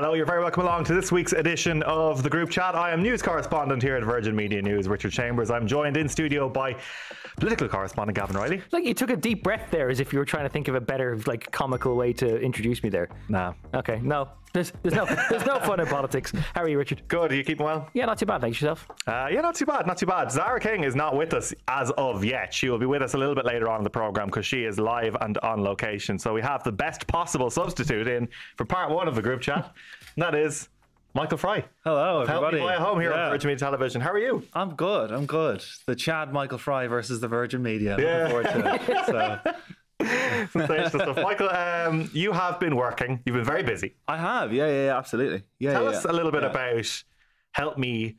Hello, you're very welcome along to this week's edition of the group chat. I am news correspondent here at Virgin Media News, Richard Chambers. I'm joined in studio by political correspondent Gavan Reilly. Like you took a deep breath there, as if you were trying to think of a better, like, comical way to introduce me there. Nah. Okay, no, there's, there's no, there's no fun in politics. How are you, Richard? Good, are you keeping well? Yeah, not too bad. Thanks yourself. Uh, yeah, not too bad, not too bad. Zara King is not with us as of yet. She will be with us a little bit later on in the programme because she is live and on location. So we have the best possible substitute in for part one of the group chat, and that is Michael Fry. Hello, Help everybody. me buy a home here Yeah. on Virgin Media Television. How are you? I'm good. I'm good. The Chad Michael Fry versus the Virgin Media. Yeah. Looking forward to it. So, Sensational stuff. Michael, um, you have been working. You've been very busy. I have. Yeah, yeah, yeah absolutely. Yeah. Tell yeah, us yeah. a little bit about help me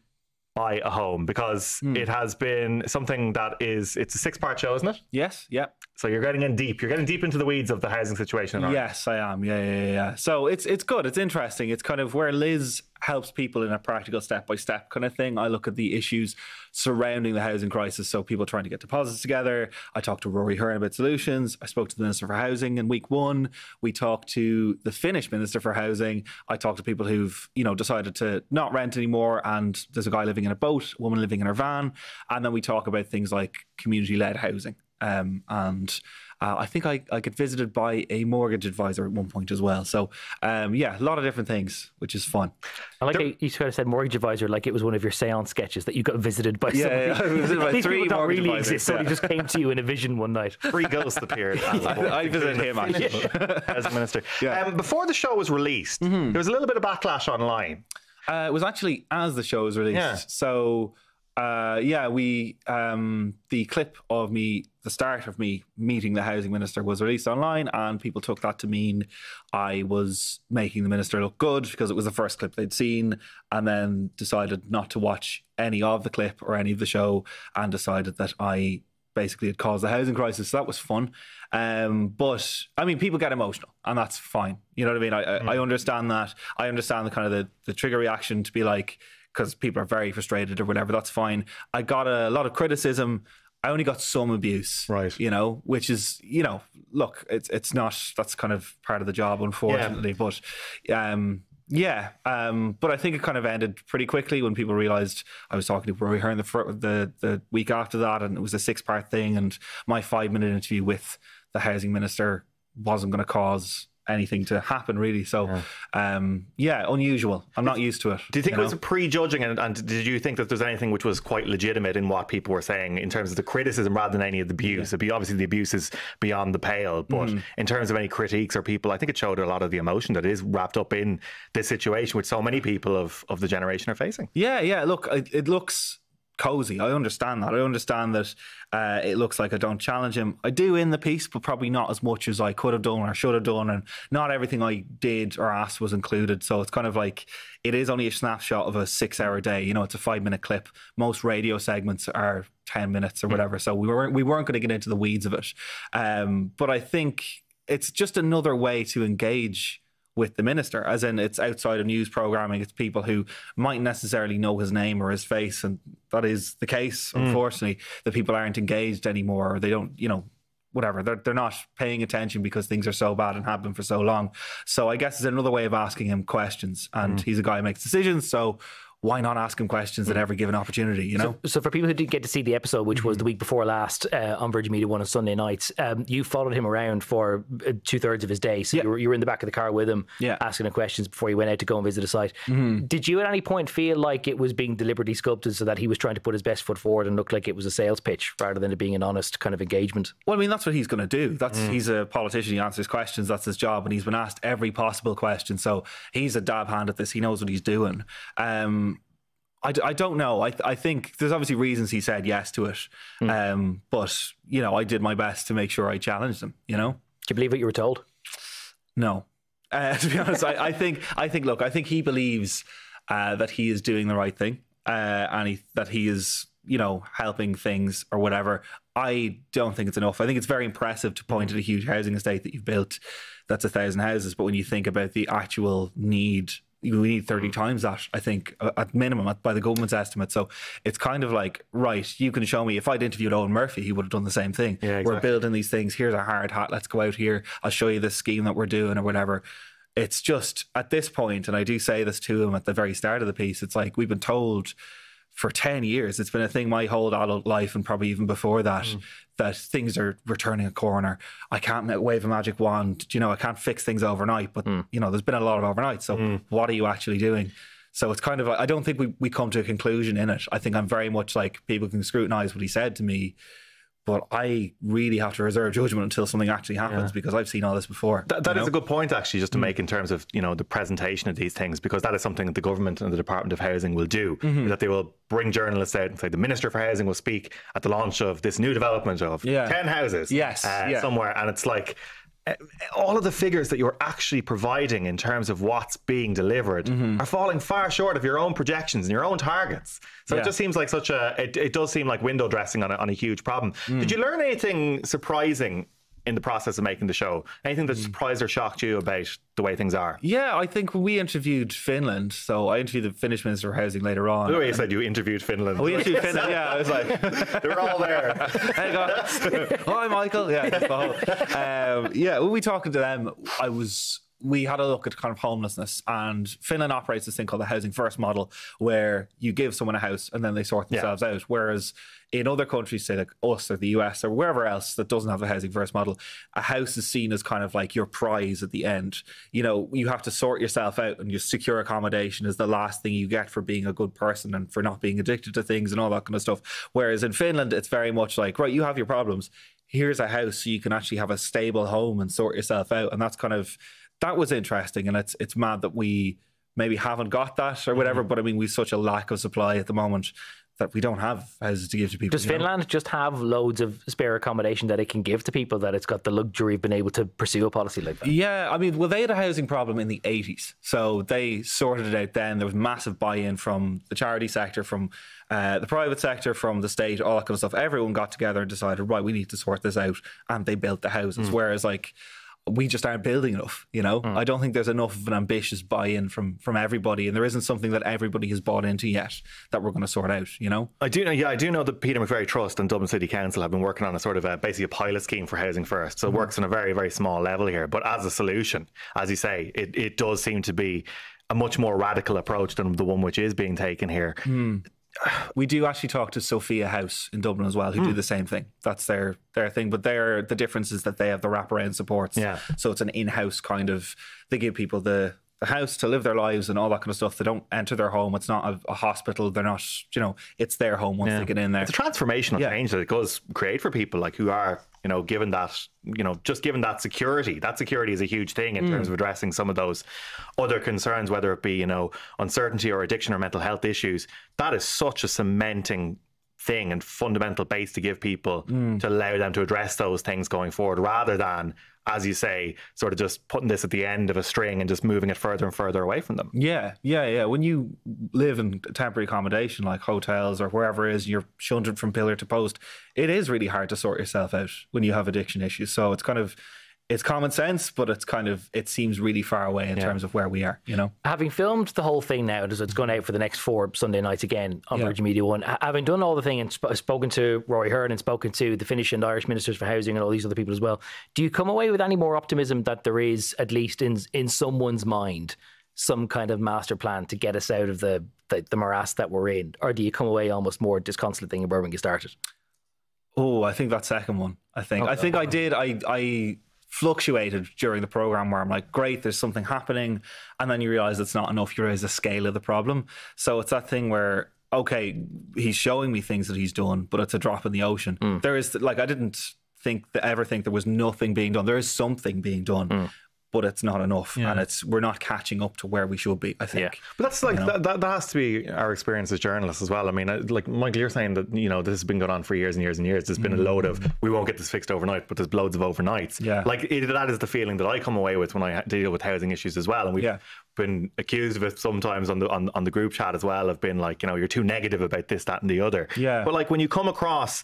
buy a home because Hmm. it has been something that is it's a six part show, isn't it? Yes. Yeah. So you're getting in deep. You're getting deep into the weeds of the housing situation. Yes, I am. Yeah, yeah, yeah, yeah. So it's it's good. It's interesting. It's kind of where Liz helps people in a practical step by step kind of thing. I look at the issues surrounding the housing crisis. So people trying to get deposits together. I talked to Rory Hearne about solutions. I spoke to the Minister for Housing in week one. We talked to the Finnish Minister for Housing. I talked to people who've, you know, decided to not rent anymore. And there's a guy living in a boat, a woman living in her van. And then we talk about things like community led housing. Um, and uh, I think I, I get visited by a mortgage advisor at one point as well. So, um, yeah, a lot of different things, which is fun. I like how you sort of said mortgage advisor like it was one of your seance sketches that you got visited by Yeah, somebody. yeah, I was visited by These three people don't mortgage really advisors, exist. Somebody yeah. just came to you in a vision one night. Three ghosts appeared. as a board, I visited him actually. a minister. Yeah. Um, before the show was released, there was a little bit of backlash online. Uh, it was actually as the show was released. Yeah. So, uh, yeah, we um, the clip of me, the start of me meeting the housing minister was released online, and people took that to mean I was making the minister look good because it was the first clip they'd seen, and then decided not to watch any of the clip or any of the show, and decided that I basically had caused the housing crisis. So that was fun. Um, but I mean, people get emotional, and that's fine. You know what I mean? I, I, I understand that. I understand the kind of the, the trigger reaction to be like, because people are very frustrated or whatever. That's fine. I got a lot of criticism. I only got some abuse, Right. You know, which is, you know, look, it's it's not. That's kind of part of the job, unfortunately. But, um, yeah, um, but I think it kind of ended pretty quickly when people realised I was talking to Rory Hearne the, the the week after that, and it was a six part thing, and my five minute interview with the housing minister wasn't going to cause anything to happen really. So, um, yeah, unusual. I'm not used to it. Do you think know? it was prejudging, and, and did you think that there's anything which was quite legitimate in what people were saying in terms of the criticism rather than any of the abuse? It'd be obviously the abuse is beyond the pale, but Mm. in terms of any critiques or people, I think it showed a lot of the emotion that is wrapped up in this situation, which so many people of, of the generation are facing. Yeah, yeah. Look, it, it looks cozy. I understand that. I understand that uh, it looks like I don't challenge him. I do in the piece, but probably not as much as I could have done or should have done. And not everything I did or asked was included. So it's kind of like it is only a snapshot of a six hour day. You know, it's a five minute clip. Most radio segments are 10 minutes or whatever. So we weren't, we weren't going to get into the weeds of it. Um, but I think it's just another way to engage with the minister, as in it's outside of news programming. It's people who might necessarily know his name or his face, and that is the case. Mm. Unfortunately, the people aren't engaged anymore, or they don't, you know, whatever. They're they're not paying attention because things are so bad and have been for so long. So I guess it's another way of asking him questions, and mm. he's a guy who makes decisions. So why not ask him questions at every given opportunity? You know. So for people who didn't get to see the episode, which was the week before last uh, on Virgin Media One on Sunday nights, um, you followed him around for uh, two thirds of his day. So Yeah. you, were, you were in the back of the car with him, Yeah. asking him questions before he went out to go and visit a site. Did you at any point feel like it was being deliberately sculpted so that he was trying to put his best foot forward and look like it was a sales pitch rather than it being an honest kind of engagement? Well, I mean, that's what he's going to do. That's he's a politician. He answers questions. That's his job, and he's been asked every possible question. So he's a dab hand at this. He knows what he's doing. Um, I, d- I don't know. I I think there's obviously reasons he said yes to it. Um, but you know, I did my best to make sure I challenged him. You know. Do you believe what you were told? No. Uh, to be honest, I, I think I think look, I think he believes uh, that he is doing the right thing, uh, and he, that he is you know helping things or whatever. I don't think it's enough. I think it's very impressive to point at a huge housing estate that you've built that's a thousand houses, but when you think about the actual need. We need 30 mm. times that, I think, at minimum, at- by the government's estimate. So it's kind of like, right, you can show me. If I'd interviewed Eoghan Murphy, he would have done the same thing. Yeah, We're building these things. Here's a hard hat. Let's go out here. I'll show you this scheme that we're doing or whatever it's just at this point, and I do say this to him at the very start of the piece, it's like we've been told for 10 years, it's been a thing my whole adult life and probably even before that, mm. that things are returning a corner. I can't wave a magic wand. You know, I can't fix things overnight, but, mm. you know, there's been a lot of overnight. So mm. what are you actually doing? So it's kind of, I don't think we, we come to a conclusion in it. I think I'm very much like people can scrutinize what he said to me but I really have to reserve judgment until something actually happens yeah. because I've seen all this before. That, that is a good point, actually, just to mm. make in terms of you know the presentation of these things, because that is something that the government and the Department of Housing will do. Mm-hmm. That they will bring journalists out and say the Minister for Housing will speak at the launch of this new development of yeah. ten houses, yes, uh, yeah. somewhere, and it's like all of the figures that you're actually providing in terms of what's being delivered mm-hmm. are falling far short of your own projections and your own targets. So yeah. it just seems like such a, it, it does seem like window dressing on a, on a huge problem. Mm. Did you learn anything surprising in the process of making the show? Anything that hmm. surprised or shocked you about the way things are? Yeah, I think we interviewed Finland. So I interviewed the Finnish Minister of Housing later on. Way you said you interviewed Finland. we interviewed Finland, yeah. I was like, they're all there. hey guys. Hi, Michael. Yeah, um, yeah, when we talking to them, I was we had a look at kind of homelessness and Finland operates this thing called the housing first model where you give someone a house and then they sort themselves yeah. out. Whereas in other countries, say like us or the US or wherever else that doesn't have a housing first model, a house is seen as kind of like your prize at the end. You know, you have to sort yourself out and your secure accommodation is the last thing you get for being a good person and for not being addicted to things and all that kind of stuff. Whereas in Finland, it's very much like, right, you have your problems. Here's a house so you can actually have a stable home and sort yourself out. And that's kind of that was interesting, and it's it's mad that we maybe haven't got that or whatever. Mm-hmm. But I mean, we've such a lack of supply at the moment that we don't have houses to give to people. Does Finland know? just have loads of spare accommodation that it can give to people that it's got the luxury of being able to pursue a policy like that? Yeah, I mean, well, they had a housing problem in the 80s. So they sorted it out then. There was massive buy in from the charity sector, from uh, the private sector, from the state, all that kind of stuff. Everyone got together and decided, right, we need to sort this out. And they built the houses. Mm. Whereas, like, we just aren't building enough. You know, mm. I don't think there's enough of an ambitious buy-in from from everybody, and there isn't something that everybody has bought into yet that we're going to sort out. You know, I do know. Yeah, I do know that Peter McVerry Trust and Dublin City Council have been working on a sort of a, basically a pilot scheme for housing first. So mm. it works on a very very small level here, but as a solution, as you say, it it does seem to be a much more radical approach than the one which is being taken here. Mm we do actually talk to Sophia House in Dublin as well, who mm. do hmm. the same thing. That's their their thing. But they're the difference is that they have the wraparound supports. Yeah. So it's an in house kind of. They give people the the house to live their lives and all that kind of stuff. They don't enter their home. It's not a, a hospital. They're not, you know, it's their home once yeah. they get in there. It's a transformational yeah. change that it does create for people like who are, you know, given that, you know, just given that security. That security is a huge thing in mm. terms of addressing some of those other concerns, whether it be, you know, uncertainty or addiction or mental health issues. That is such a cementing thing and fundamental base to give people mm. to allow them to address those things going forward rather than as you say, sort of just putting this at the end of a string and just moving it further and further away from them. Yeah, yeah, yeah. When you live in temporary accommodation like hotels or wherever it is, you're shunted from pillar to post, it is really hard to sort yourself out when you have addiction issues. So it's kind of it's common sense, but it's kind of it seems really far away in yeah. terms of where we are. You know, having filmed the whole thing now, as it's going out for the next four Sunday nights again on yeah. Virgin Media One, having done all the thing and sp- spoken to Rory Hearne and spoken to the Finnish and Irish ministers for housing and all these other people as well, do you come away with any more optimism that there is at least in in someone's mind some kind of master plan to get us out of the the, the morass that we're in, or do you come away almost more disconsolate than where we started? Oh, I think that second one. I think. I think I did. I I fluctuated during the program where I'm like, great, there's something happening. And then you realize it's not enough. You realize the scale of the problem. So it's that thing where, okay, he's showing me things that he's done, but it's a drop in the ocean. Mm. There is, like, I didn't think that ever think there was nothing being done. There is something being done. Mm but it's not enough, yeah. and it's we're not catching up to where we should be. I think. Yeah. But that's like you know? that, that, that. has to be our experience as journalists as well. I mean, like Michael, you're saying that you know this has been going on for years and years and years. There's been mm-hmm. a load of we won't get this fixed overnight, but there's loads of overnights. Yeah. Like it, that is the feeling that I come away with when I deal with housing issues as well, and we've yeah. been accused of it sometimes on the on, on the group chat as well of being like you know you're too negative about this, that, and the other. Yeah. But like when you come across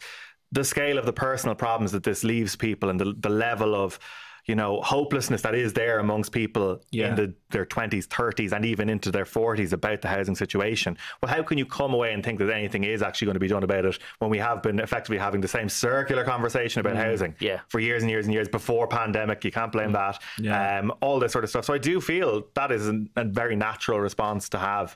the scale of the personal problems that this leaves people and the the level of you know, hopelessness that is there amongst people Yeah. in the, their 20s, 30s, and even into their 40s about the housing situation. Well, how can you come away and think that anything is actually going to be done about it when we have been effectively having the same circular conversation about housing Yeah. for years and years and years before pandemic? You can't blame that. Yeah. Um, all this sort of stuff. So I do feel that is an, a very natural response to have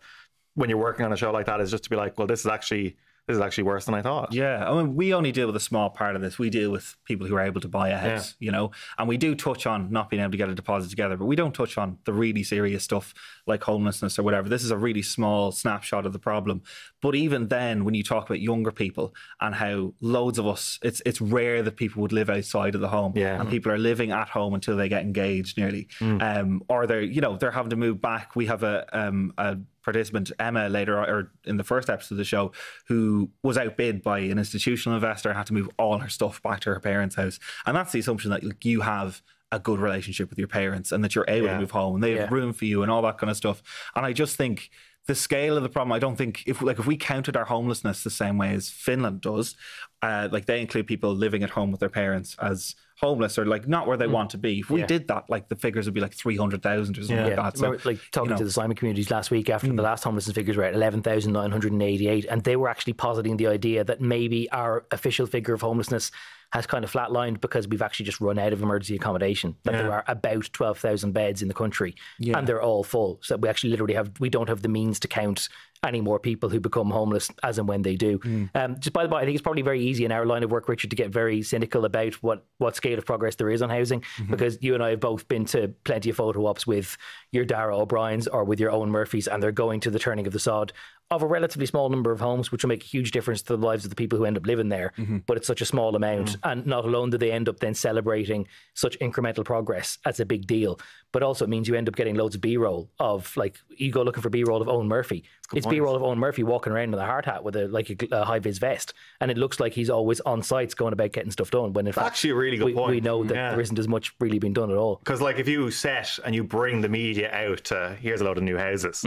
when you're working on a show like that is just to be like, well, this is actually this is actually worse than I thought. Yeah, I mean, we only deal with a small part of this. We deal with people who are able to buy a house, you know, and we do touch on not being able to get a deposit together, but we don't touch on the really serious stuff like homelessness or whatever. This is a really small snapshot of the problem. But even then, when you talk about younger people and how loads of us, it's it's rare that people would live outside of the home, Yeah. and people are living at home until they get engaged, nearly, um, or they're you know they're having to move back. We have a um, a participant Emma later on, or in the first episode of the show who was outbid by an institutional investor and had to move all her stuff back to her parents' house. And that's the assumption that like, you have a good relationship with your parents and that you're able Yeah. to move home and they have Yeah. room for you and all that kind of stuff. And I just think the scale of the problem, I don't think if like if we counted our homelessness the same way as Finland does, uh, like they include people living at home with their parents as homeless or like not where they want to be. If we Yeah. did that, like the figures would be like three hundred thousand or something Yeah. like that. So remember, like talking know. Mm. to the Simon communities last week after the last homelessness figures were at 11,988, and they were actually positing the idea that maybe our official figure of homelessness has kind of flatlined because we've actually just run out of emergency accommodation. That there are about 12,000 beds in the country, and they're all full. So we actually literally have we don't have the means to count any more people who become homeless as and when they do. Mm. Um, just by the way, I think it's probably very easy in our line of work, Richard, to get very cynical about what what scale of progress there is on housing, Mm-hmm. because you and I have both been to plenty of photo ops with your Darragh O'Briens or with your Owen Murphys, and they're going to the turning of the sod of a relatively small number of homes, which will make a huge difference to the lives of the people who end up living there. Mm-hmm. But it's such a small amount, and not alone do they end up then celebrating such incremental progress as a big deal, but also it means you end up getting loads of B-roll of like you go looking for B-roll of Eoghan Murphy. It's B-roll of Eoghan Murphy walking around with a hard hat with a like a, a high vis vest, and it looks like he's always on sites going about getting stuff done. When in fact, actually a really good we, point. we know that Yeah. there isn't as much really being done at all. Because like if you set and you bring the media out to here's a load of new houses,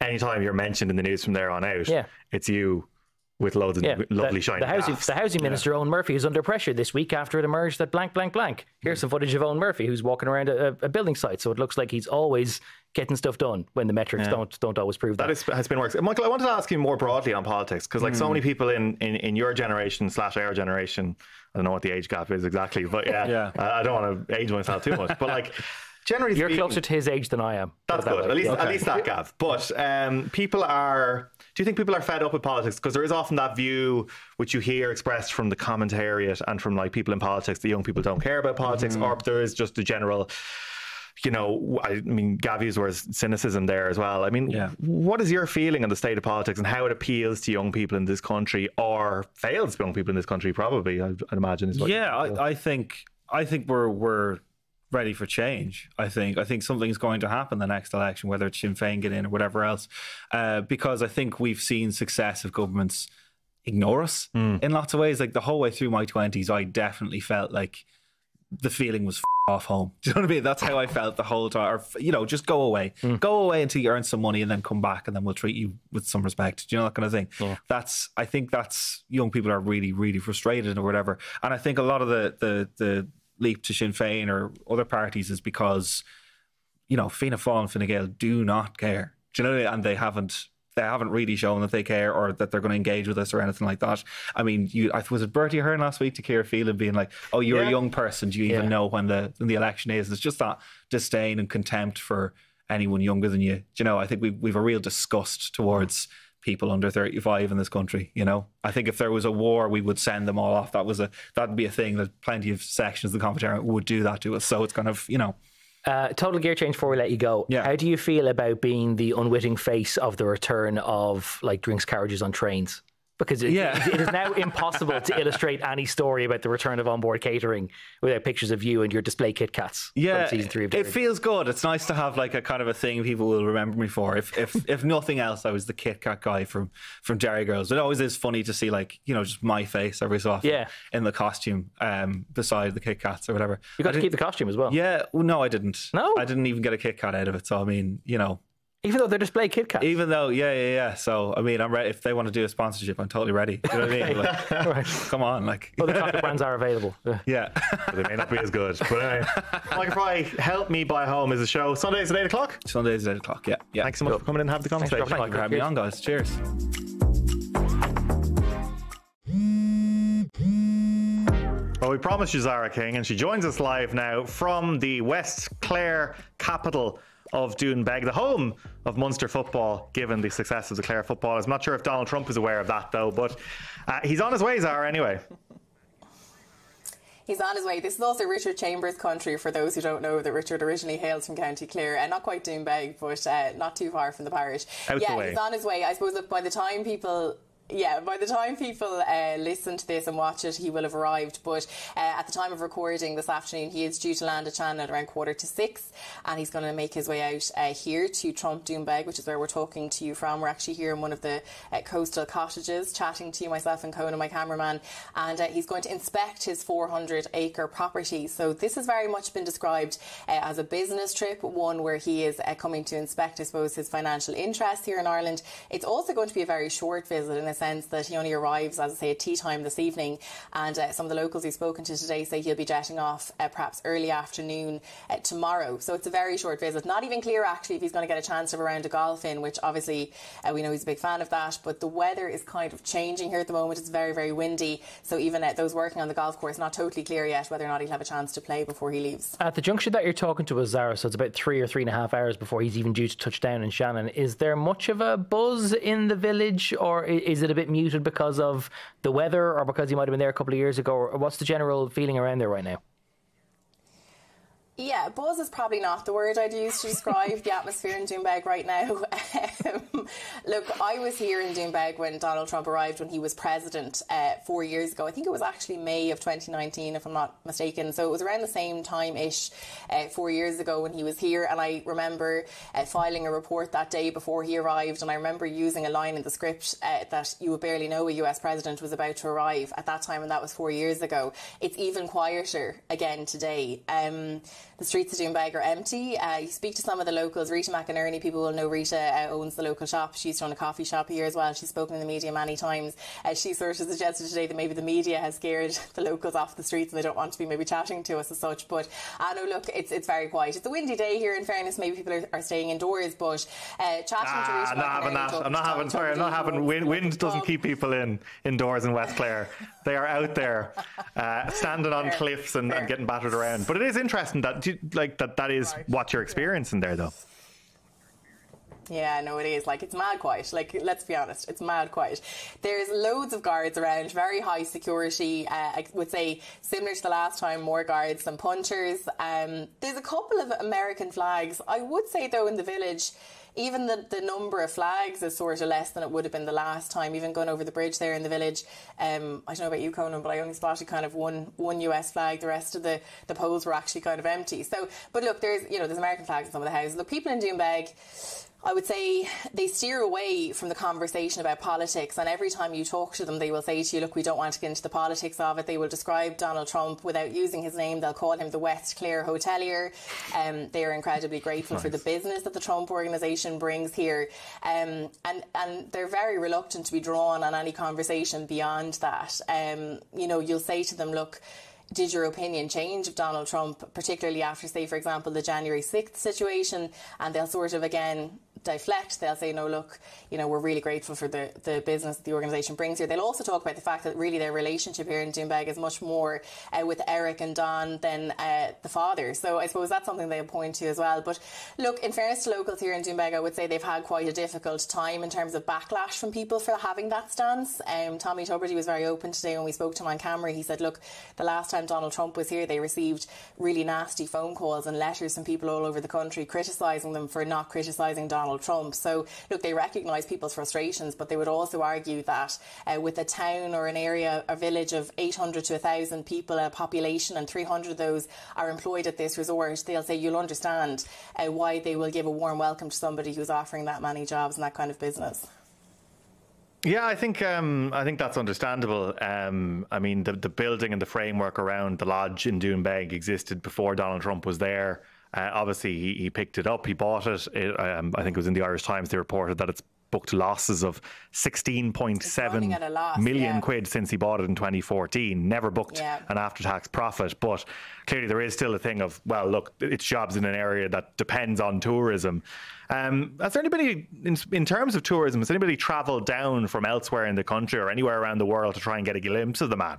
anytime you're mentioned in the news from there on out, Mm. Yeah. it's you with loads of Yeah, lovely the, shiny the housing the housing minister Eoghan Murphy is under pressure this week after it emerged that blank blank blank. Here's some footage of Eoghan Murphy who's walking around a, a building site, so it looks like he's always getting stuff done when the metrics don't don't always prove that. That is, has been works. Michael, I wanted to ask you more broadly on politics because, like, so Hmm. many people in, in, in your generation slash our generation, I don't know what the age gap is exactly, but yeah, Yeah. I, I don't want to age myself too much, but like, generally You're speaking, closer to his age than I am. That's Put that good. way. At least, Yeah. at least that, Gav. But um, people are. Do you think people are fed up with politics? Because there is often that view which you hear expressed from the commentariat and from like people in politics that young people don't care about politics, Mm-hmm. or there is just a general. You know, I mean, Gav used words cynicism there as well. I mean, Yeah. what is your feeling on the state of politics and how it appeals to young people in this country, or fails young people in this country? Probably, I'd, I'd imagine. Is what yeah, I, I think I think we're we're ready for change. I think I think something's going to happen the next election, whether it's Sinn Féin get in or whatever else, uh, because I think we've seen successive governments ignore us in lots of ways. Like the whole way through my twenties, I definitely felt like the feeling was F- off home. Do you know what I mean? That's how I felt the whole time. Or you know, just go away, go away until you earn some money, and then come back, and then we'll treat you with some respect. Do you know that kind of thing? That's I think that's young people are really really frustrated or whatever, and I think a lot of the the the leap to Sinn Féin or other parties is because you know Fianna Fáil and Fine Gael do not care. Do you know? what I mean? And they haven't they haven't really shown that they care or that they're going to engage with us or anything like that. I mean, you I was it Bertie Ahern last week to Keir Phelan being like, "Oh, you're Yeah. a young person. Do you even Yeah. know when the when the election is?" It's just that disdain and contempt for anyone younger than you. Do you know? I think we we've a real disgust towards people under 35 in this country you know i think if there was a war we would send them all off that was a that'd be a thing that plenty of sections of the commentary would do that to us so it's kind of you know Uh, total gear change before we let you go. Yeah. How do you feel about being the unwitting face of the return of like drinks carriages on trains? Because it, Yeah. it is now impossible to illustrate any story about the return of onboard catering without pictures of you and your display Kit Kats yeah from season three of it feels good it's nice to have like a kind of a thing people will remember me for if if if nothing else i was the kit kat guy from from jerry girls it always is funny to see like you know just my face every so often Yeah. in the costume um beside the kit kats or whatever You got I to keep the costume as well. yeah well, no i didn't No? i didn't even get a kit kat out of it so i mean you know Even though they're display Kit Kats. Even though, yeah, yeah, yeah. So, I mean, I'm ready. If they want to do a sponsorship, I'm totally ready. You know what I mean? Like, Right. come on, like, Other chocolate brands are available. Yeah. yeah. But they may not be as good. But anyway, Michael Fry, Help Me Buy Home is a show. Sundays at 8 o'clock. Sundays at eight o'clock. Yeah, yeah. Thanks so much for coming in and having the Thanks for conversation. dropping Thank you for having me on, guys. Cheers. Well, we promised you Zara King, and she joins us live now from the West Clare capital of Doonbeg, the home of Munster football, given the success of the Clare football. I'm not sure if Donald Trump is aware of that, though, but uh, he's on his way, Zara, anyway. He's on his way. This is also Richard Chambers' country, for those who don't know that Richard originally hails from County Clare, and not quite Doonbeg, but uh, not too far from the parish. Out the yeah, way. he's on his way. I suppose, look, by the time people yeah, by the time people uh, listen to this and watch it, he will have arrived. But uh, at the time of recording this afternoon, he is due to land at Shannon at around quarter to six, and he's going to make his way out uh, here to Trump Doonbeg, which is where we're talking to you from. We're actually here in one of the uh, coastal cottages, chatting to you, myself and Conan, my cameraman, and uh, he's going to inspect his 400 acre property. So this has very much been described uh, as a business trip, one where he is coming to inspect, I suppose, his financial interests here in Ireland. It's also going to be a very short visit in a sense that he only arrives, as I say, at tea time this evening. And uh, some of the locals we've spoken to today say he'll be jetting off uh, perhaps early afternoon uh, tomorrow. So it's a very short visit. Not even clear actually if he's going to get a chance of a round of golf in, which obviously uh, we know he's a big fan of that. But the weather is kind of changing here at the moment. It's very, very windy. So even uh, those working on the golf course, not totally clear yet whether or not he'll have a chance to play before he leaves. At the junction that you're talking to us, Zara, so it's about three or three and a half hours before he's even due to touch down in Shannon. Is there much of a buzz in the village, or is it a bit muted because of the weather, or because he might have been there a couple of years ago? Or what's the general feeling around there right now? Yeah, buzz is probably not the word I'd use to describe the atmosphere in Doonbeg right now. Um, look, I was here in Doonbeg when Donald Trump arrived when he was president uh, four years ago. I think it was actually May of 2019, if I'm not mistaken. So it was around the same time ish, uh, four years ago when he was here. And I remember uh, filing a report that day before he arrived. And I remember using a line in the script uh, that you would barely know a US president was about to arrive at that time, and that was four years ago. It's even quieter again today. Um, the streets of Doonbeg are empty. Uh, you speak to some of the locals. Rita McInerney, people will know Rita uh, owns the local shop. She's run a coffee shop here as well. She's spoken in the media many times. Uh, she sort of suggested today that maybe the media has scared the locals off the streets and they don't want to be maybe chatting to us as such. But I know, look, it's it's very quiet. It's a windy day here. In fairness, maybe people are, are staying indoors. But uh, chatting to Ah, Rita I'm not having that. I'm not having. Sorry, I'm not having. Wind, wind doesn't keep people in indoors in West Clare. They are out there, uh, standing on cliffs and, and getting battered around. But it is interesting that, do you- like, that that is what you're experiencing there, though. Yeah, no, it is. Like, it's mad quiet. Like, let's be honest, it's mad quiet. There's loads of guards around, very high security. Uh, I would say similar to the last time, more guards than punchers. Um, there's a couple of American flags. I would say, though, in the village, even the, the number of flags is sort of less than it would have been the last time. Even going over the bridge there in the village, um, I don't know about you, Conan, but I only spotted kind of one one US flag. The rest of the, the poles were actually kind of empty. So, but look, there's you know there's American flags in some of the houses. Look, people in Doonbeg. I would say they steer away from the conversation about politics, and every time you talk to them, they will say to you, Look, we don't want to get into the politics of it. They will describe Donald Trump without using his name. They'll call him the West Clare Hotelier. Um, they are incredibly grateful for the business that the Trump organisation brings here. Um, and, and they're very reluctant to be drawn on any conversation beyond that. Um, you know, you'll say to them, Look, did your opinion change of Donald Trump, particularly after, say, for example, the January 6th situation? And they'll sort of again deflect. They'll say, no, look, you know, we're really grateful for the, the business the organisation brings here. They'll also talk about the fact that really their relationship here in Doonbeg is much more uh, with Eric and Don than uh, the father. So I suppose that's something they'll point to as well. But look, in fairness to locals here in Doonbeg, I would say they've had quite a difficult time in terms of backlash from people for having that stance. Um, Tommy Tubridy was very open today when we spoke to him on camera. He said, look, the last time Donald Trump was here, they received really nasty phone calls and letters from people all over the country criticising them for not criticising Donald Trump. So, look, they recognise people's frustrations, but they would also argue that uh, with a town or an area, a village of 800 to 1,000 people, a population, and 300 of those are employed at this resort, they'll say you'll understand uh, why they will give a warm welcome to somebody who's offering that many jobs and that kind of business. Yeah, I think um, I think that's understandable. Um, I mean, the the building and the framework around the lodge in Doonbeg existed before Donald Trump was there, Uh, obviously, he, he picked it up, he bought it. it um, I think it was in the Irish Times. They reported that it's booked losses of 16.7 million yeah. quid since he bought it in 2014. Never booked Yeah. an after tax profit. But clearly, there is still a thing of, well, look, it's jobs in an area that depends on tourism. Um, has there anybody, in, in terms of tourism, has anybody travelled down from elsewhere in the country or anywhere around the world to try and get a glimpse of the man?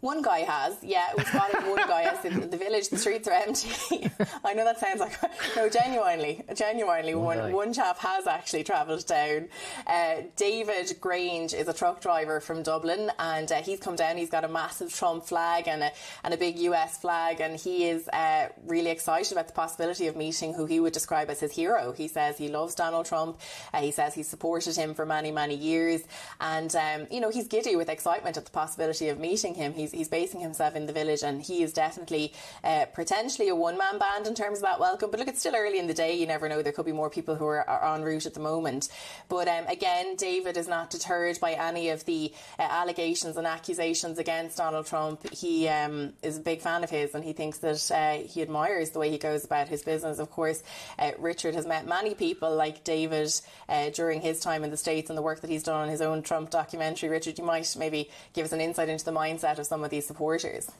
One guy has, yeah, we've spotted one guy as in the village, the streets are empty. I know that sounds like, no, genuinely, genuinely, one, guy. one chap has actually travelled down. Uh, David Grange is a truck driver from Dublin and uh, he's come down, he's got a massive Trump flag and a, and a big US flag and he is uh, really excited about the possibility of meeting who he would describe as his hero. He says he loves Donald Trump, uh, he says he supported him for many, many years and, um, you know, he's giddy with excitement at the possibility of meeting him. He's, he's basing himself in the village and he is definitely uh, potentially a one-man band in terms of that welcome. But look, it's still early in the day. You never know. There could be more people who are, are en route at the moment. But um, again, David is not deterred by any of the uh, allegations and accusations against Donald Trump. He um, is a big fan of his and he thinks that uh, he admires the way he goes about his business. Of course, uh, Richard has met many people like David uh, during his time in the States and the work that he's done on his own Trump documentary. Richard, you might maybe give us an insight into the mindset of some of these supporters.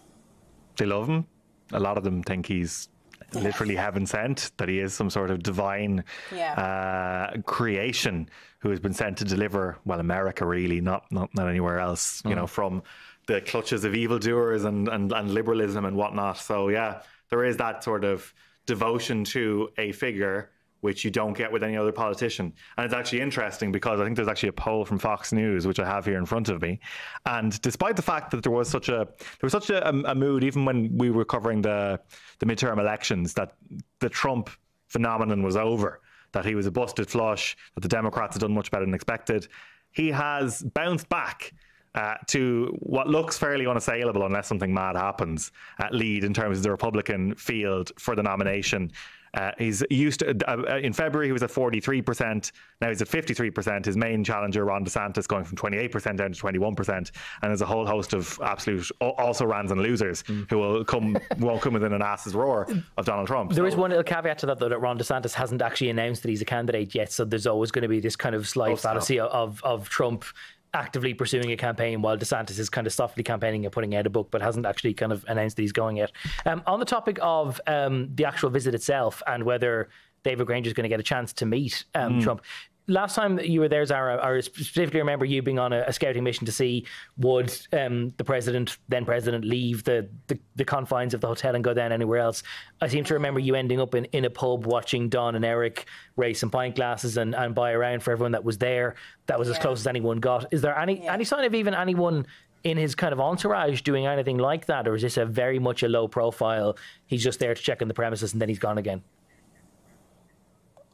They love him. A lot of them think he's literally heaven sent, that he is some sort of divine uh, creation who has been sent to deliver, well, America really, not not, not anywhere else, you know, from the clutches of evildoers and, and, and liberalism and whatnot. So, yeah, there is that sort of devotion to a figure which you don't get with any other politician. And it's actually interesting because I think there's actually a poll from Fox News, which I have here in front of me. And despite the fact that there was such a there was such a, a mood, even when we were covering the the midterm elections, that the Trump phenomenon was over, that he was a busted flush, that the Democrats had done much better than expected. He has bounced back. Uh, to what looks fairly unassailable unless something mad happens at lead in terms of the Republican field for the nomination. Uh, he's used to, uh, in February he was at 43%. Now he's at 53%. His main challenger Ron DeSantis going from 28% down to 21%. And there's a whole host of absolute also rans and losers who will come won't come within an ass's roar of Donald Trump. There is So- one little caveat to that, though, that Ron DeSantis hasn't actually announced that he's a candidate yet. So there's always going to be this kind of slight Oh, fallacy of, of Trump actively pursuing a campaign while DeSantis is kind of softly campaigning and putting out a book, but hasn't actually kind of announced that he's going yet. Um, on the topic of um, the actual visit itself and whether David Granger is going to get a chance to meet um, Trump. Last time that you were there, Zara, I specifically remember you being on a, a scouting mission to see would um, the president, then president, leave the, the, the confines of the hotel and go down anywhere else. I seem to remember you ending up in, in a pub watching Don and Eric race some pint glasses and, and buy around for everyone that was there. That was as close as anyone got. Is there any Yeah. any sign of even anyone in his kind of entourage doing anything like that, or is this a very much a low profile? He's just there to check on the premises and then he's gone again.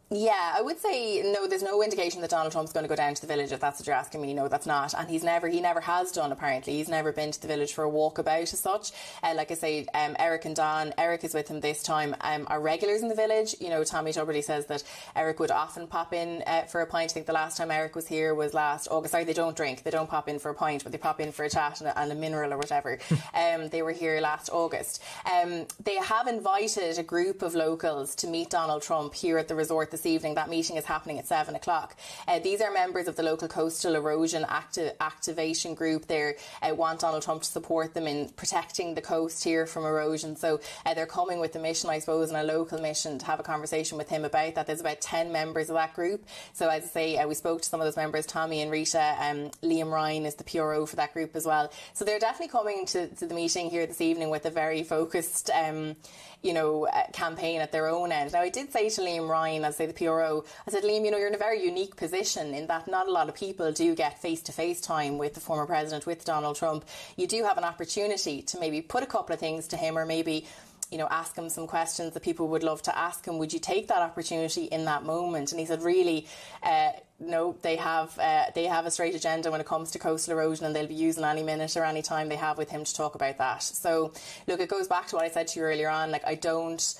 Yeah, I would say no. There's no indication that Donald Trump's going to go down to the village. If that's what you're asking me, no, that's not. And he's never, he never has done. Apparently, he's never been to the village for a walkabout as such. Uh, like I say, um, Eric and Don, Eric is with him this time. Um, are regulars in the village. You know, Tommy Tubridy says that Eric would often pop in uh, for a pint. I think the last time Eric was here was last August. Sorry, they don't drink. They don't pop in for a pint, but they pop in for a chat and a, and a mineral or whatever. um, they were here last August. Um, they have invited a group of locals to meet Donald Trump here at the resort this evening. That meeting is happening at seven o'clock. Uh, these are members of the local coastal erosion acti- activation group. They uh, want Donald Trump to support them in protecting the coast here from erosion. So uh, they're coming with a mission, I suppose, and a local mission to have a conversation with him about that. There's about 10 members of that group. So, as I say, uh, we spoke to some of those members, Tommy and Rita. Um, Liam Ryan is the PRO for that group as well. So they're definitely coming to, to the meeting here this evening with a very focused. Um, you know, uh, campaign at their own end. Now, I did say to Liam Ryan, as say the PRO, I said, Liam, you know, you're in a very unique position in that not a lot of people do get face to face time with the former president, with Donald Trump. You do have an opportunity to maybe put a couple of things to him or maybe you know, ask him some questions that people would love to ask him. Would you take that opportunity in that moment? And he said, really, uh, no, they have uh, they have a straight agenda when it comes to coastal erosion, and they'll be using any minute or any time they have with him to talk about that. So, look, it goes back to what I said to you earlier on. Like, I don't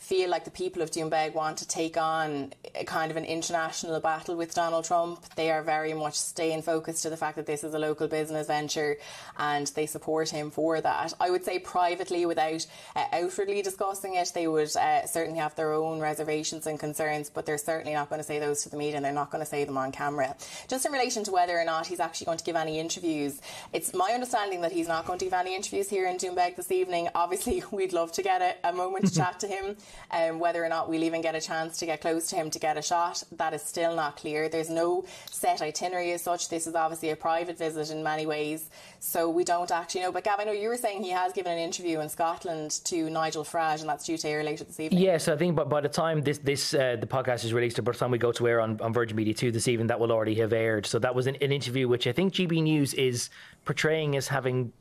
feel like the people of Doonbeg want to take on a kind of an international battle with Donald Trump. They are very much staying focused to the fact that this is a local business venture and they support him for that. I would say privately, without uh, outwardly discussing it, they would uh, certainly have their own reservations and concerns, but they're certainly not going to say those to the media and they're not going to say them on camera. Just in relation to whether or not he's actually going to give any interviews, it's my understanding that he's not going to give any interviews here in Doonbeg this evening. Obviously, we'd love to get a, a moment to chat to him. Um, whether or not we'll even get a chance to get close to him to get a shot, that is still not clear. There's no set itinerary as such. This is obviously a private visit in many ways, so we don't actually know. But Gav, I know you were saying he has given an interview in Scotland to Nigel Farage, and that's due to air later this evening. Yes, I think. By the time this this uh, the podcast is released, or by the time we go to air on, on Virgin Media Two this evening, that will already have aired. So that was an, an interview which I think GB News is portraying as having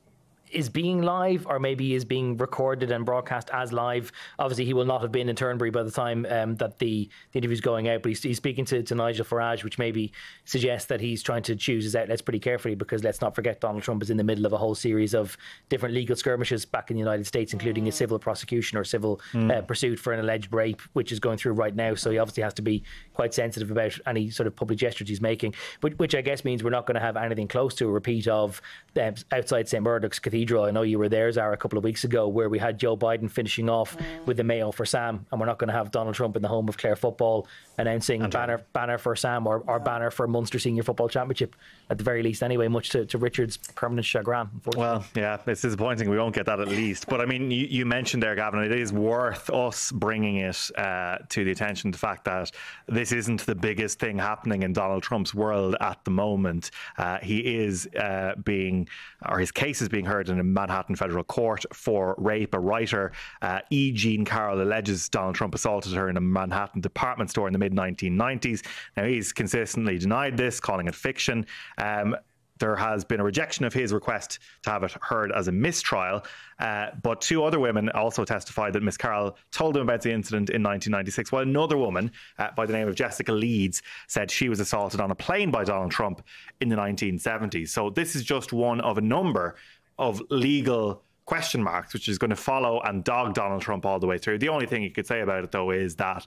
is being live or maybe is being recorded and broadcast as live. Obviously, he will not have been in Turnberry by the time um, that the, the interview is going out, but he's, he's speaking to, to, Nigel Farage, which maybe suggests that he's trying to choose his outlets pretty carefully because let's not forget Donald Trump is in the middle of a whole series of different legal skirmishes back in the United States, including mm. a civil prosecution or civil mm. uh, pursuit for an alleged rape, which is going through right now. So he obviously has to be quite sensitive about any sort of public gestures he's making, which, which I guess means we're not going to have anything close to a repeat of um, outside St. Muredach's Cathedral. I know you were there theirs are a couple of weeks ago, where we had Joe Biden finishing off mm. with the Mayo for Sam, and we're not going to have Donald Trump in the home of Clare football announcing and banner banner for Sam or, or banner for Munster Senior Football Championship at the very least, anyway. Much to, to Richard's permanent chagrin. Well, yeah, it's disappointing we won't get that at least. But I mean, you, you mentioned there, Gavan, it is worth us bringing it uh, to the attention the fact that this isn't the biggest thing happening in Donald Trump's world at the moment. Uh, he is uh, being, or his case is being heard in a Manhattan federal court for rape. A writer, uh, E. Jean Carroll, alleges Donald Trump assaulted her in a Manhattan department store in the mid 1990s. Now, he's consistently denied this, calling it fiction. Um, there has been a rejection of his request to have it heard as a mistrial. Uh, but two other women also testified that Miss Carroll told them about the incident in 1996, while another woman uh, by the name of Jessica Leeds said she was assaulted on a plane by Donald Trump in the 1970s. So this is just one of a number of legal question marks, which is going to follow and dog Donald Trump all the way through. The only thing you could say about it, though, is that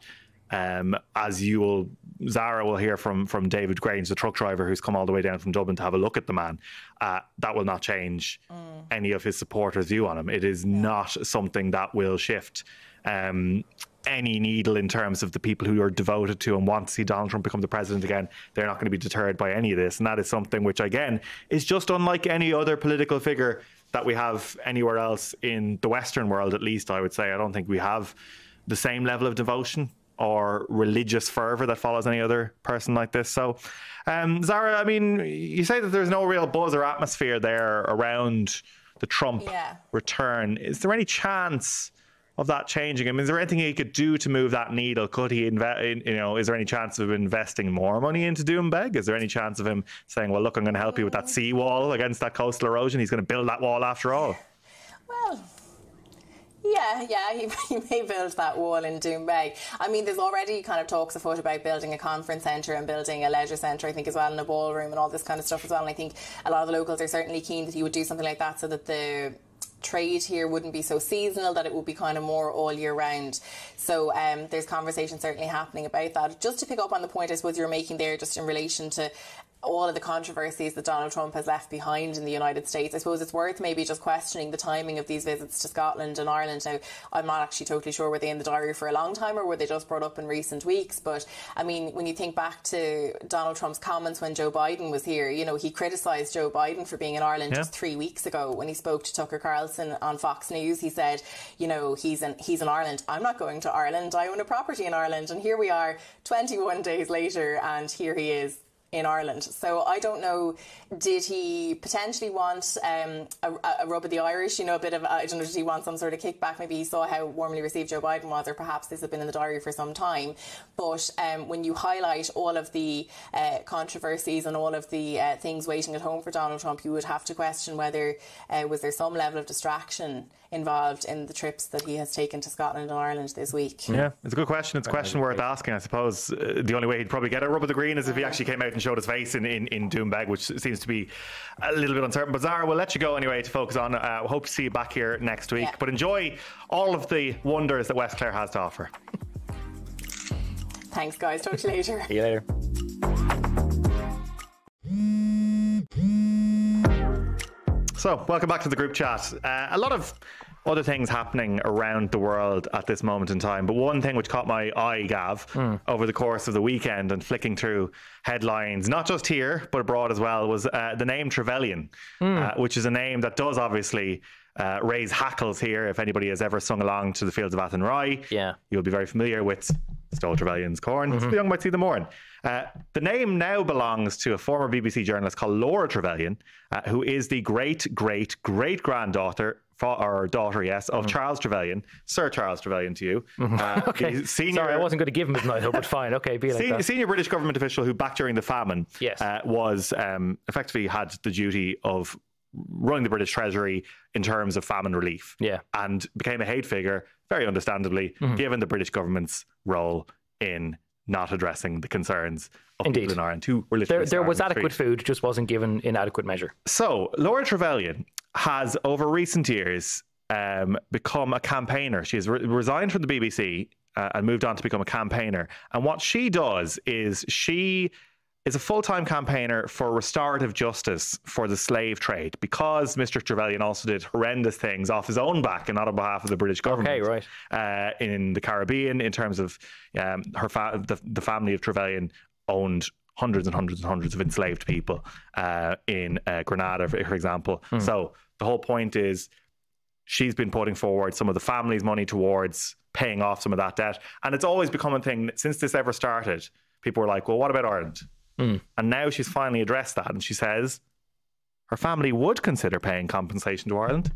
um, as you will, Zara will hear from from David Grange, the truck driver who's come all the way down from Dublin to have a look at the man. Uh, that will not change mm. any of his supporters' view on him. It is yeah. not something that will shift. Um, any needle in terms of the people who are devoted to and want to see Donald Trump become the president again. They're not going to be deterred by any of this. And that is something which, again, is just unlike any other political figure that we have anywhere else in the Western world, at least, I would say. I don't think we have the same level of devotion or religious fervor that follows any other person like this. So, um, Zara, I mean, you say that there's no real buzz or atmosphere there around the Trump yeah. return. Is there any chance? Of that changing? I mean, is there anything he could do to move that needle? Could he invest? In, you know, is there any chance of investing more money into Doonbeg? Is there any chance of him saying, "Well, look, I'm going to help you with that mm. seawall against that coastal erosion"? He's going to build that wall after all. Well. Yeah, yeah, he, he, may build that wall in Doonbeg. I mean, there's already kind of talks afoot about building a conference centre and building a leisure centre, I think, as well, and a ballroom and all this kind of stuff as well. And I think a lot of the locals are certainly keen that he would do something like that so that the trade here wouldn't be so seasonal, that it would be kind of more all year round. So um, there's conversation certainly happening about that. Just to pick up on the point I suppose you're making there, just in relation to all of the controversies that Donald Trump has left behind in the United States. I suppose it's worth maybe just questioning the timing of these visits to Scotland and Ireland. Now, I'm not actually totally sure were they in the diary for a long time or were they just brought up in recent weeks. But I mean, when you think back to Donald Trump's comments when Joe Biden was here, you know, he criticised Joe Biden for being in Ireland yeah. just three weeks ago when he spoke to Tucker Carlson on Fox News. He said, you know, he's in he's in Ireland. I'm not going to Ireland. I own a property in Ireland, and here we are, 21 days later, and here he is in Ireland. So I don't know, did he potentially want um, a, a, rub of the Irish? You know, a bit of, I don't know, did he want some sort of kickback? Maybe he saw how warmly received Joe Biden was, or perhaps this had been in the diary for some time. But um, when you highlight all of the uh, controversies and all of the uh, things waiting at home for Donald Trump, you would have to question whether uh, was there some level of distraction involved in the trips that he has taken to Scotland and Ireland this week. Yeah, it's a good question. It's a question worth asking, I suppose. Uh, the only way he'd probably get a rub of the green is if he actually came out and showed his face in, in, in Doonbeg, which seems to be a little bit uncertain. But Zara, we'll let you go anyway to focus on. Uh, hope to see you back here next week. Yeah. But enjoy all of the wonders that West Clare has to offer. Thanks, guys. Talk to you later. See you later. So, welcome back to the group chat. Uh, a lot of other things happening around the world at this moment in time, but one thing which caught my eye, Gav, over the course of the weekend and flicking through headlines, not just here but abroad as well, was uh, the name Trevelyan, uh, which is a name that does obviously. Uh, raise hackles here. If anybody has ever sung along to the fields of Athenry, Yeah. you'll be very familiar with Stoll Trevelyan's corn. The young might see the morn. Uh, the name now belongs to a former BBC journalist called Laura Trevelyan, uh, who is the great, great, great granddaughter. Or daughter, yes, of Charles Trevelyan, Sir Charles Trevelyan to you. Uh, Okay. Senior, Sorry, I wasn't going to give him his knighthood, but fine. Okay, be like senior, that. senior British government official who, back during the famine, Yes. uh, was um, effectively had the duty of running the British Treasury in terms of famine relief. Yeah. And became a hate figure, very understandably, Mm-hmm. given the British government's role in not addressing the concerns of Indeed. people in Ireland who were literally There, there was the adequate street. food, just wasn't given in adequate measure. So, Laura Trevelyan has, over recent years, um, become a campaigner. She has re- resigned from the BBC uh, and moved on to become a campaigner. And what she does is she is a full time campaigner for restorative justice for the slave trade because Mr. Trevelyan also did horrendous things off his own back and not on behalf of the British government. Okay, right. Uh, in the Caribbean, in terms of um, her fa- the, the family of Trevelyan owned hundreds and hundreds and hundreds of enslaved people uh, in uh, Grenada, for, for example. Hmm. So the whole point is she's been putting forward some of the family's money towards paying off some of that debt. And it's always become a thing since this ever started. People were like, well, what about Ireland? Hmm. And now she's finally addressed that. And she says her family would consider paying compensation to Ireland.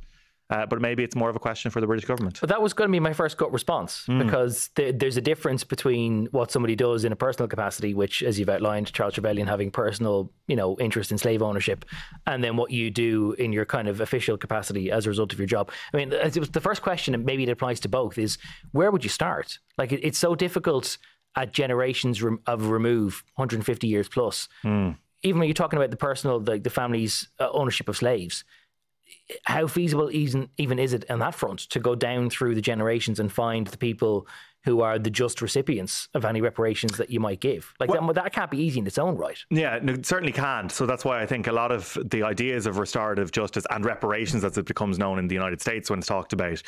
Uh, but maybe it's more of a question for the British government. But that was going to be my first gut response Hmm. because th- there's a difference between what somebody does in a personal capacity, which, as you've outlined, Charles Trevelyan having personal, you know, interest in slave ownership, and then what you do in your kind of official capacity as a result of your job. I mean, it was the first question, and maybe it applies to both, is where would you start? Like, it, it's so difficult at generations of remove, 150 years plus. Even when you're talking about the personal, the, the family's uh, ownership of slaves how feasible even even is it on that front to go down through the generations and find the people who are the just recipients of any reparations that you might give? Like that, that can't be easy in its own right. Yeah, no, it certainly can't. So that's why I think a lot of the ideas of restorative justice and reparations, as it becomes known in the United States when it's talked about,